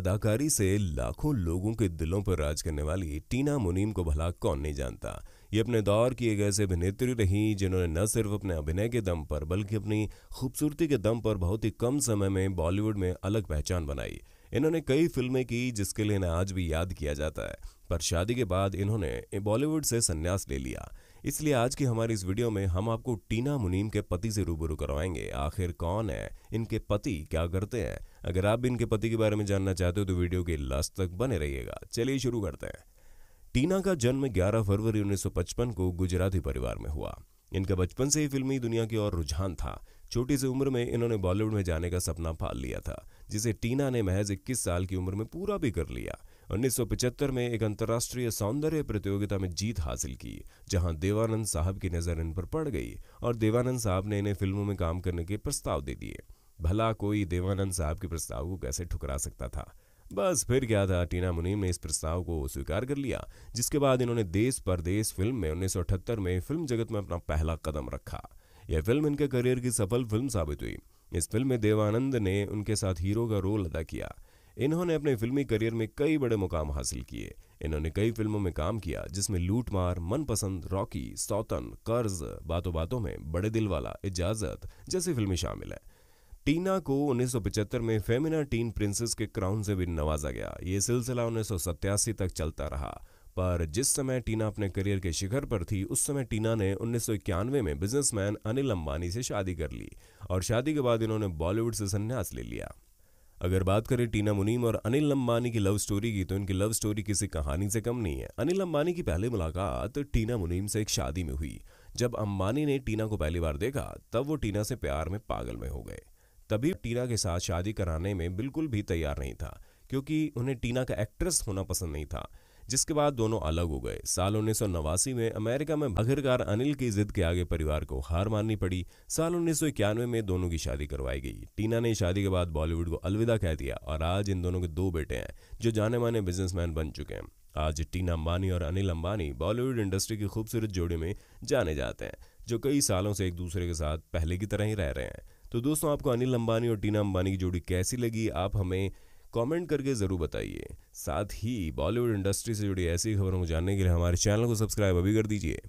अदाकारी से लाखों लोगों के दिलों पर राज करने वाली टीना मुनीम को भला कौन नहीं जानता। ये अपने दौर की एक ऐसी अभिनेत्री रही, जिन्होंने न सिर्फ़ अपने अभिनय के दम पर, बल्कि अपनी खूबसूरती के दम पर बहुत ही कम समय में बॉलीवुड में अलग पहचान बनाई। इन्होंने कई फ़िल्में की, जिसके लिए इन्हें आज भी याद किया जाता है। पर शादी के बाद इन्होंने बॉलीवुड से संन्यास ले लिया। इसलिए आज की हमारी इस वीडियो में हम आपको टीना मुनीम के पति से रूबरू करवाएँगे। आखिर कौन है? इनके पति क्या करते हैं? अगर आप भी इनके पति के बारे में जानना चाहते हो तो वीडियो के लास्ट तक बने रहिएगा। चलिए शुरू करते हैं। टीना का जन्म 11 फरवरी 1955 को गुजराती परिवार में हुआ। इनका बचपन से ही फिल्मी दुनिया की ओर रुझान था। छोटी सी उम्र में इन्होंने बॉलीवुड में जाने का सपना पाल लिया था, जिसे टीना ने महज 21 साल की उम्र में पूरा भी कर लिया। 1975 में एक अंतर्राष्ट्रीय सौंदर्य प्रतियोगिता में जीत हासिल की, जहाँ देवानंद साहब की नज़र इन पर पड़ गई, और देवानंद साहब ने इन्हें फ़िल्मों में काम करने के प्रस्ताव दे दिए। भला कोई देवानंद साहब के प्रस्ताव को कैसे ठुकरा सकता था? बस फिर क्या था, टीना मुनीम ने इस प्रस्ताव को स्वीकार कर लिया, जिसके बाद इन्होंने देश परदेश फ़िल्म में, उन्नीस सौ अठहत्तर में फ़िल्म जगत में अपना पहला कदम रखा। यह फ़िल्म इनके करियर की सफल फ़िल्म साबित हुई। इस फ़िल्म में देवानंद ने उनके साथ हीरो का रोल अदा किया। इन्होंने अपने फिल्मी करियर में कई बड़े मुकाम हासिल किए। इन्होंने कई फ़िल्मों में काम किया, जिसमें लूटमार, मनपसंद, रॉकी, सौतन, कर्ज बातों बातों में बड़े दिल वाला इजाज़त जैसी फ़िल्में शामिल है। टीना को 1975 में फेमिना टीन प्रिंसेस के क्राउन से भी नवाजा गया। ये सिलसिला उन्नीस सौ सत्तासी तक चलता रहा। पर जिस समय टीना अपने करियर के शिखर पर थी, उस समय टीना ने उन्नीस सौ इक्यानवे में बिजनेसमैन अनिल अंबानी से शादी कर ली और शादी के बाद इन्होंने बॉलीवुड से संन्यास ले लिया। अगर बात करें टीना मुनीम और अनिल अंबानी की लव स्टोरी की तो इनकी लव स्टोरी किसी कहानी से कम नहीं है। अनिल अंबानी की पहली मुलाकात टीना मुनीम से एक शादी में हुई। जब अंबानी ने टीना को पहली बार देखा, तब वो टीना से प्यार में पागल में हो गए। तभी टीना के साथ शादी कराने में बिल्कुल भी तैयार नहीं था, क्योंकि उन्हें टीना का एक्ट्रेस होना पसंद नहीं था, जिसके बाद दोनों अलग हो गए। साल उन्नीस सौ नवासी में अमेरिका में आखिरकार अनिल की जिद के आगे परिवार को हार माननी पड़ी। साल उन्नीस सौ इक्यानवे में दोनों की शादी करवाई गई। टीना ने शादी के बाद बॉलीवुड को अलविदा कह दिया और आज इन दोनों के दो बेटे हैं, जो जाने माने बिजनेसमैन बन चुके हैं। आज टीना अंबानी और अनिल अंबानी बॉलीवुड इंडस्ट्री की खूबसूरत जोड़ी में जाने जाते हैं, जो कई सालों से एक दूसरे के साथ पहले की तरह ही रह रहे हैं। तो दोस्तों, आपको अनिल अंबानी और टीना अंबानी की जोड़ी कैसी लगी, आप हमें कमेंट करके ज़रूर बताइए। साथ ही बॉलीवुड इंडस्ट्री से जुड़ी ऐसी खबरों को जानने के लिए हमारे चैनल को सब्सक्राइब अभी कर दीजिए।